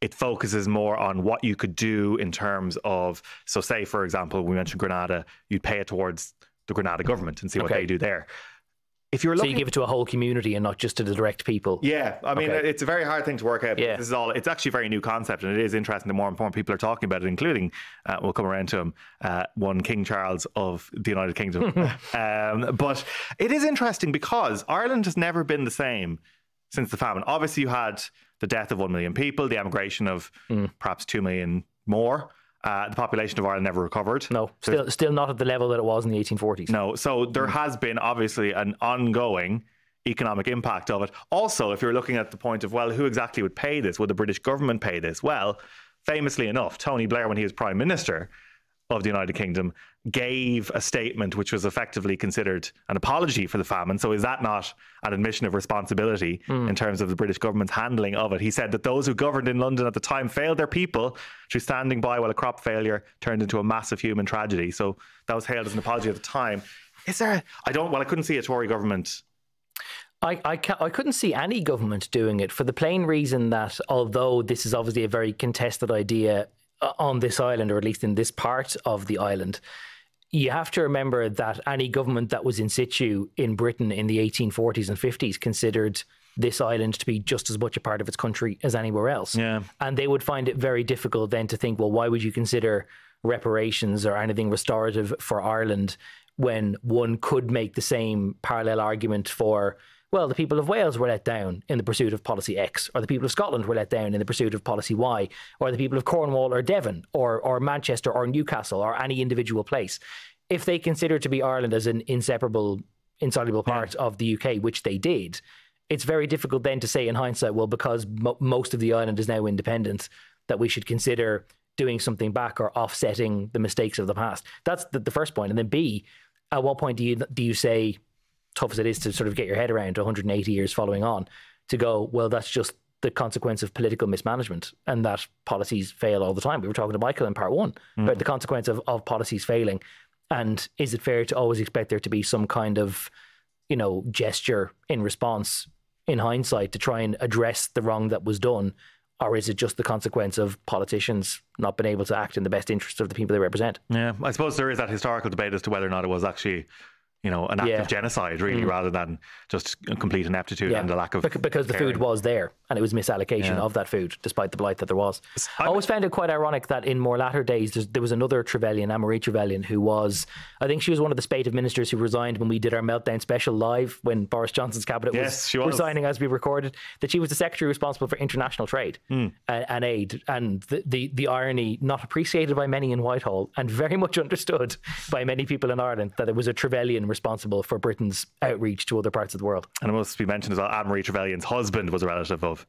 it focuses more on what you could do in terms of, so say, for example, we mentioned Grenada you'd pay it towards the Grenada government and see what Okay. they do there. If you're looking, So you give it to a whole community and not just to the direct people. yeah, I mean, Okay. it's a very hard thing to work out. Yeah. This is all. It's actually a very new concept, and it is interesting. The more and more people are talking about it, including uh, we'll come around to him, uh, one King Charles of the United Kingdom. um, but it is interesting because Ireland has never been the same since the famine. Obviously, you had the death of one million people, the emigration of Mm. perhaps two million more. Uh, the population of Ireland never recovered. No, still still not at the level that it was in the 1840s. No, so there has been obviously an ongoing economic impact of it. Also, if you're looking at the point of, well, who exactly would pay this? Would the British government pay this? Well, famously enough, Tony Blair, when he was Prime Minister of the United Kingdom, gave a statement which was effectively considered an apology for the famine. So, is that not an admission of responsibility hmm. in terms of the British government's handling of it? He said that those who governed in London at the time failed their people through standing by while a crop failure turned into a massive human tragedy. So, that was hailed as an apology at the time. Is there? I don't. Well, I couldn't see a Tory government. I, I, I couldn't see any government doing it for the plain reason that although this is obviously a very contested idea Uh, on this island, or at least in this part of the island, you have to remember that any government that was in situ in Britain in the 1840s and 50s considered this island to be just as much a part of its country as anywhere else. Yeah. And they would find it very difficult then to think, well, why would you consider reparations or anything restorative for Ireland when one could make the same parallel argument for, well, the people of Wales were let down in the pursuit of policy X, or the people of Scotland were let down in the pursuit of policy Y, or the people of Cornwall or Devon or, or Manchester or Newcastle or any individual place. If they consider to be Ireland as an inseparable, insoluble part of the UK, which they did, it's very difficult then to say in hindsight, well, because mo- most of the island is now independent, that we should consider doing something back or offsetting the mistakes of the past. That's the, the first point. And then B, at what point do you do you say, tough as it is to sort of get your head around 180 years following on, to go, well, that's just the consequence of political mismanagement and that policies fail all the time. We were talking to Michael in part one mm. about the consequence of, of policies failing. And is it fair to always expect there to be some kind of, you know, gesture in response in hindsight to try and address the wrong that was done or is it just the consequence of politicians not being able to act in the best interest of the people they represent? Yeah, I suppose there is that historical debate as to whether or not it was actually you know, an act yeah. of genocide, really, mm. rather than just complete ineptitude yeah. and a lack of. Because the caring. food was there and it was misallocation yeah. of that food, despite the blight that there was. I always found it quite ironic that in more latter days, there was another Trevelyan, Anne-Marie Trevelyan, who was, I think she was one of the spate of ministers who resigned when we did our meltdown special live when Boris Johnson's cabinet yes, was, was, resigning as we recorded. That she was the secretary responsible for international trade mm. and, and, aid, and the, the the irony not appreciated by many in Whitehall and very much understood by many people in Ireland that it was a Trevelyan responsible for Britain's outreach to other parts of the world. And it must be mentioned as well, Anne Marie Trevelyan's husband was a relative of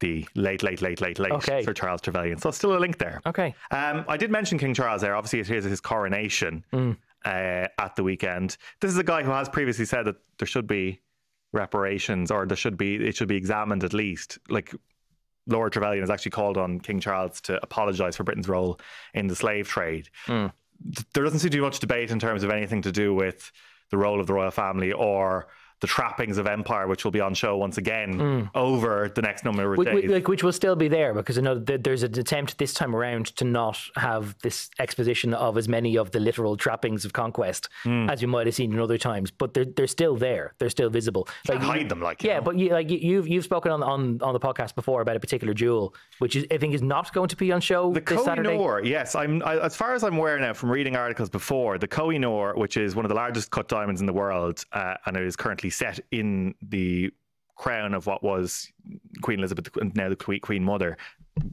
the late, late, late, late, late okay. Sir Charles Trevelyan. So still a link there. Okay. Um, I did mention King Charles there. Obviously, it is his coronation mm. uh, at the weekend. This is a guy who has previously said that there should be reparations, or there should be it should be examined at least. Like Lord Trevelyan has actually called on King Charles to apologise for Britain's role in the slave trade. Mm. There doesn't seem to be much debate in terms of anything to do with the role of the royal family or the trappings of empire, which will be on show once again mm. over the next number of which, days. Like, which will still be there because I know that there's an attempt this time around to not have this exposition of as many of the literal trappings of conquest mm. as you might have seen in other times, but they're they're still there. They're still visible. Like, hide them, like yeah, know. but you, like you've you've spoken on, on on the podcast before about a particular jewel, which is I think is not going to be on show the this Saturday. Yes, I'm I, as far as I'm aware now from reading articles before the Koh i Noor, which is one of the largest cut diamonds in the world, uh, and it is currently set in the crown of what was Queen Elizabeth, and now the Queen Mother.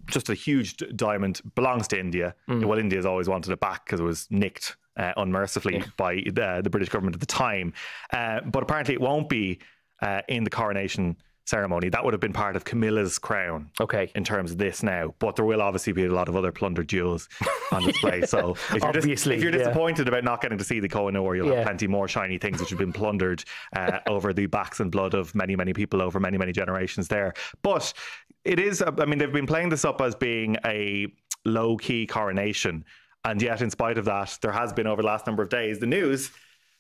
Just a huge diamond belongs to India. Mm. Well, India's always wanted it back because it was nicked uh, unmercifully yeah. by the, the, British government at the time. Uh, but apparently, it won't be uh, in the coronation ceremony. That would have been part of Camilla's crown. Okay. In terms of this now, but there will obviously be a lot of other plundered jewels on display. so if you're, obviously, dis- if you're yeah. disappointed about not getting to see the Koh i Noor, you'll yeah. have plenty more shiny things which have been plundered uh, over the backs and blood of many, many people over many, many generations there. But it is. I mean, they've been playing this up as being a low key coronation. And yet, in spite of that, there has been over the last number of days the news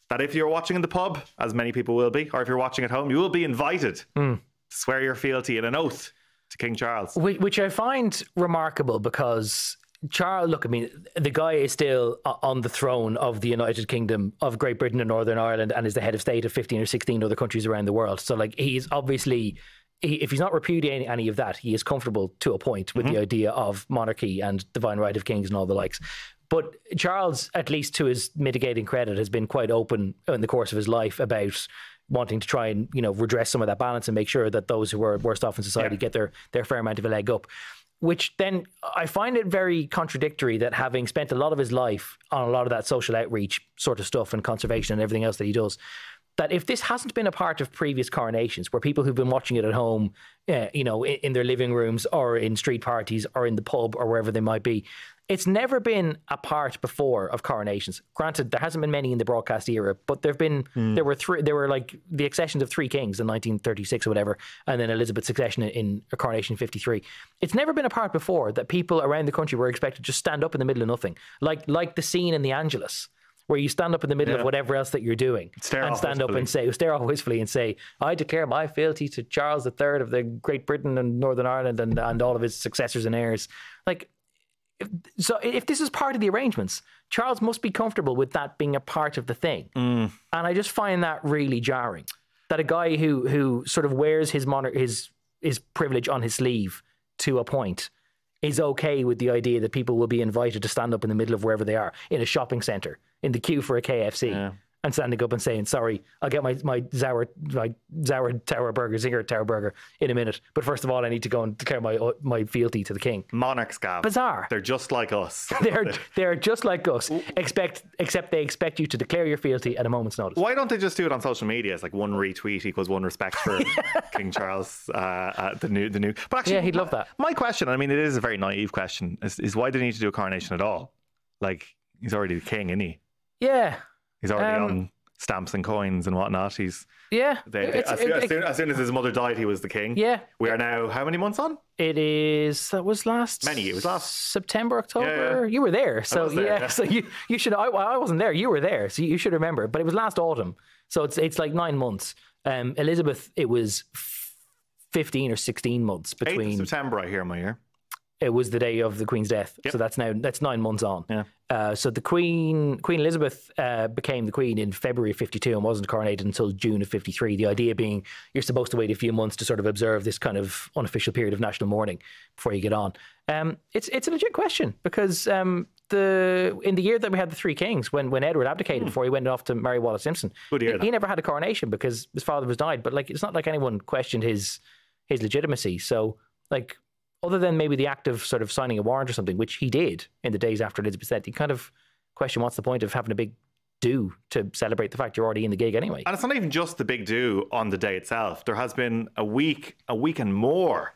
that if you're watching in the pub, as many people will be, or if you're watching at home, you will be invited mm swear your fealty in an oath to King Charles. Which I find remarkable because Charles, look, I mean, the guy is still on the throne of the United Kingdom of Great Britain and Northern Ireland and is the head of state of 15 or 16 other countries around the world. So, like, he's obviously, he, if he's not repudiating any of that, he is comfortable to a point with mm-hmm. the idea of monarchy and divine right of kings and all the likes. But Charles, at least to his mitigating credit, has been quite open in the course of his life about wanting to try and you know redress some of that balance and make sure that those who are worst off in society yeah. get their their fair amount of a leg up. Which then I find it very contradictory that having spent a lot of his life on a lot of that social outreach sort of stuff and conservation and everything else that he does, that if this hasn't been a part of previous coronations, where people who've been watching it at home, uh, you know, in, in, their living rooms or in street parties or in the pub or wherever they might be, it's never been a part before of coronations. Granted, there hasn't been many in the broadcast era, but there've been mm. there were three. There were like the accessions of three kings in 1936 or whatever, and then Elizabeth's succession in, in a coronation in 53. It's never been a part before that people around the country were expected to just stand up in the middle of nothing, like like the scene in The Angelus where you stand up in the middle yeah. of whatever else that you're doing stare and stand up and say, stare off wistfully and say, I declare my fealty to Charles III of the Great Britain and Northern Ireland and, and all of his successors and heirs. Like, if, so if this is part of the arrangements, Charles must be comfortable with that being a part of the thing. Mm. And I just find that really jarring. That a guy who who sort of wears his monar- his his privilege on his sleeve to a point is okay with the idea that people will be invited to stand up in the middle of wherever they are in a shopping center in the queue for a KFC. Yeah. And standing up and saying, "Sorry, I'll get my my Zauer my Zauer Tower Burger Zinger Tower Burger in a minute, but first of all, I need to go and declare my my fealty to the king." Monarchs, Gav. Bizarre. They're just like us. They're they're just like us, expect except they expect you to declare your fealty at a moment's notice. Why don't they just do it on social media? It's like one retweet equals one respect for King Charles, uh, uh, the new, the new. But actually, Yeah, he'd love that. My question, I mean, it is a very naive question, is, is why do they need to do a coronation at all? Like, he's already the king, isn't he? Yeah, He's already Um, on stamps and coins and whatnot. He's yeah. they, they- as, soon, it- as, soon, as soon as his mother died, he was the king. Yeah. We are now how many months on? It is. That was last. Many, it was last- September, October. Yeah, yeah. You were there, so there, yeah. yeah. So you you should. I, I wasn't there. You were there, so you should remember. But it was last autumn, so it's it's like nine months. Um, Elizabeth, it was fifteen or sixteen months 8th of between. September, I hear my year. It was the day of the Queen's death, so that's now that's nine months on. Yeah. Uh, so the Queen Queen Elizabeth uh, became the Queen in February of fifty two and wasn't coronated until June of fifty three. The idea being you're supposed to wait a few months to sort of observe this kind of unofficial period of national mourning before you get on. Um, it's it's a legit question because um, the in the year that we had the three kings, when when Edward abdicated before he went off to marry Wallis Simpson, he, he never had a coronation because his father was died. But like it's not like anyone questioned his his legitimacy. So like other than maybe the act of sort of signing a warrant or something, which he did in the days after Elizabeth's said, you kind of question what's the point of having a big do to celebrate the fact you're already in the gig anyway. And it's not even just the big do on the day itself. There has been a week, a week and more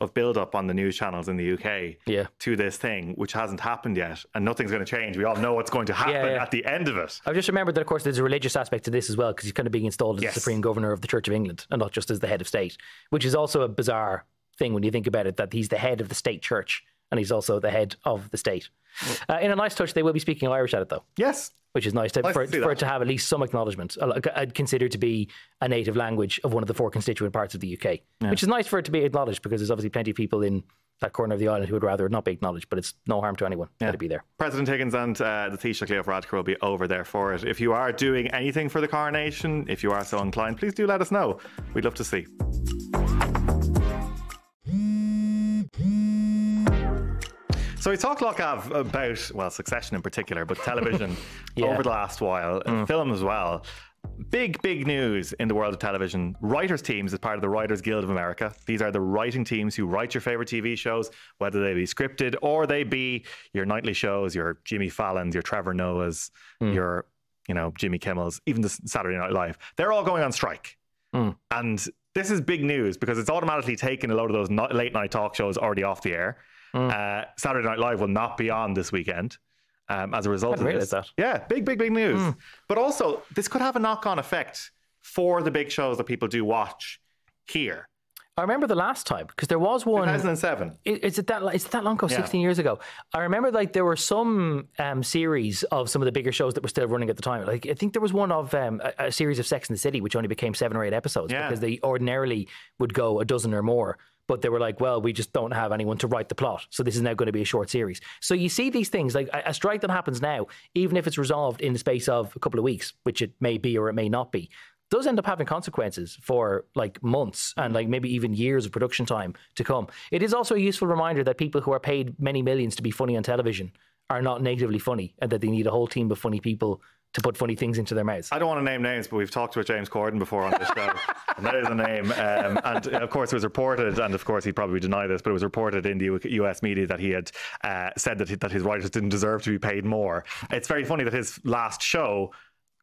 of build up on the news channels in the UK Mm. Yeah. to this thing, which hasn't happened yet. And nothing's going to change. We all know what's going to happen yeah. at the end of it. I've just remembered that, of course, there's a religious aspect to this as well, because he's kind of being installed as Yes. the Supreme Governor of the Church of England and not just as the head of state, which is also a bizarre thing when you think about it, that he's the head of the state church and he's also the head of the state. Uh, in a nice touch, they will be speaking Irish at it, though. Yes. which is nice, to, Nice for, to for it to have at least some acknowledgement. Uh, I'd consider to be a native language of one of the four constituent parts of the UK, which is nice for it to be acknowledged because there's obviously plenty of people in that corner of the island who would rather not be acknowledged, but it's no harm to anyone. Let it be there. President Higgins and uh, the Taoiseach Leo Varadkar will be over there for it. If you are doing anything for the coronation, if you are so inclined, please do let us know. We'd love to see. So we talked, Lockav, about, well, Succession in particular, but television Yeah. over the last while, and mm. film as well. Big, big news in the world of television. Writers' teams as part of the Writers Guild of America. These are the writing teams who write your favorite TV shows, whether they be scripted or they be your nightly shows, your Jimmy Fallon's, your Trevor Noah's, mm. your, you know, Jimmy Kimmel's, even the Saturday Night Live. They're all going on strike. Mm. And this is big news because it's automatically taken a lot of those no- late night talk shows already off the air. Uh, Saturday Night Live will not be on this weekend um, as a result of this. realised Yeah, big, big, big news. But also, this could have a knock on effect for the big shows that people do watch here. I remember the last time because there was one. 2007. Is it that? Is it that long ago? Yeah. Sixteen years ago. I remember like there were some um, series of some of the bigger shows that were still running at the time. Like I think there was one of um, a, a series of Sex and the City, which only became seven or eight episodes Yeah. because they ordinarily would go a dozen or more. But they were like, well, we just don't have anyone to write the plot, so this is now going to be a short series. So you see these things like a, a strike that happens now, even if it's resolved in the space of a couple of weeks, which it may be or it may not be does end up having consequences for like months and like maybe even years of production time to come. It is also a useful reminder that people who are paid many millions to be funny on television are not natively funny and that they need a whole team of funny people to put funny things into their mouths. I don't want to name names, but we've talked with James Corden before on this show, and that is a name. Um, and uh, of course, it was reported, and of course, he'd probably deny this, but it was reported in the U.S. media that he had uh, said that he, that his writers didn't deserve to be paid more. It's very funny that his last show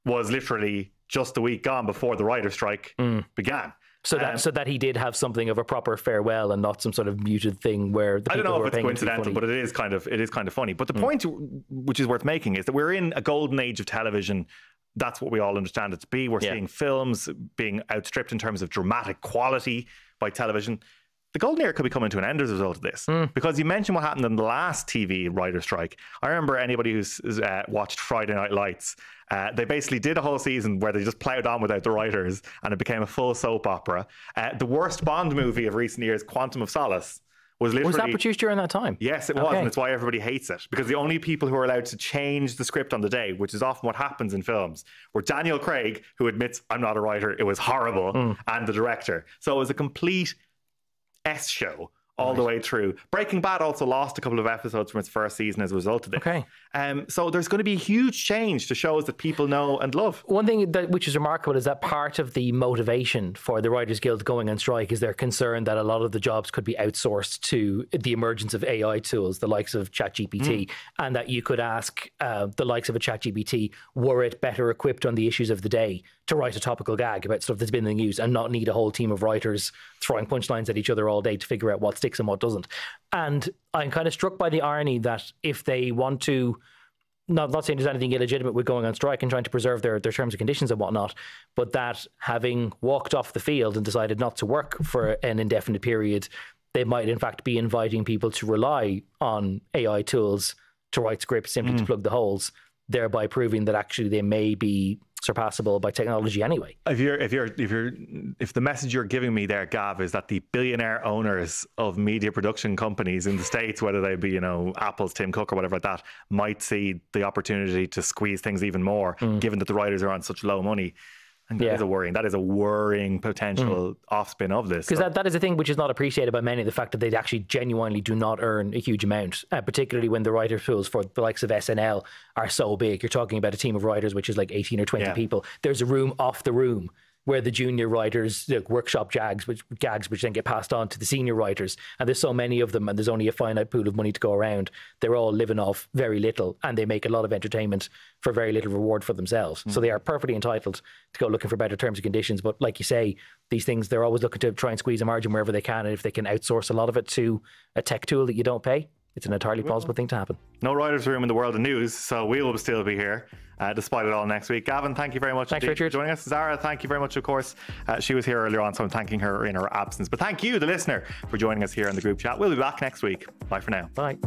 was literally just the week gone before the writer strike began. So that Um, so that he did have something of a proper farewell and not some sort of muted thing where the I don't know if it's paying him to be coincidental, but it is kind of it is kind of funny. But the point which is worth making is that we're in a golden age of television. That's what we all understand it to be. We're Yeah. seeing films being outstripped in terms of dramatic quality by television. The golden era could be coming to an end as a result of this, because you mentioned what happened in the last TV writer strike. I remember anybody who's uh, watched Friday Night Lights. Uh, they basically did a whole season where they just plowed on without the writers, and it became a full soap opera. Uh, the worst Bond movie of recent years, Quantum of Solace, was literally was that produced during that time? Yes, it was, Okay. and it's why everybody hates it. Because the only people who are allowed to change the script on the day, which is often what happens in films, were Daniel Craig, who admits, I'm not a writer, it was horrible, Hmm. and the director. So it was a complete S show all the way through. Breaking Bad also lost a couple of episodes from its first season as a result of this. Okay. Um, so there's going to be a huge change to shows that people know and love. One thing that which is remarkable is that part of the motivation for the Writers Guild going on strike is their concern that a lot of the jobs could be outsourced to the emergence of AI tools, the likes of ChatGPT, mm. and that you could ask uh, the likes of a ChatGPT, were it better equipped on the issues of the day to write a topical gag about stuff that's been in the news and not need a whole team of writers throwing punchlines at each other all day to figure out what sticks and what doesn't. And I'm kind of struck by the irony that if they want to not, not saying there's anything illegitimate with going on strike and trying to preserve their, their terms and conditions and whatnot, but that having walked off the field and decided not to work for an indefinite period, they might in fact be inviting people to rely on AI tools to write scripts simply mm. to plug the holes, thereby proving that actually they may be surpassable by technology anyway. If you're if you're if you're if the message you're giving me there, Gav, is that the billionaire owners of media production companies in the states, whether they be you know Apple's Tim Cook or whatever like that, might see the opportunity to squeeze things even more, mm. given that the writers are on such low money. And that yeah. is a worrying. That is a worrying potential mm. offspin of this. Because so. that, that is a thing which is not appreciated by many. The fact that they actually genuinely do not earn a huge amount, uh, particularly when the writer pools for the likes of SNL are so big. You're talking about a team of writers which is like 18 or 20 yeah. people. There's a room off the room where the junior writers like, workshop jags, which gags, which then get passed on to the senior writers. And there's so many of them, and there's only a finite pool of money to go around. They're all living off very little, and they make a lot of entertainment for very little reward for themselves. Mm. So they are perfectly entitled to go looking for better terms and conditions. But like you say, these things they're always looking to try and squeeze a margin wherever they can, and if they can outsource a lot of it to a tech tool that you don't pay, it's an entirely plausible thing to happen. No writers' room in the world of news, so we will still be here uh, despite it all next week. Gavan, thank you very much Thanks, Richard. for joining us. Zara, thank you very much, of course. Uh, she was here earlier on, so I'm thanking her in her absence. But thank you, the listener, for joining us here in the group chat. We'll be back next week. Bye for now. Bye.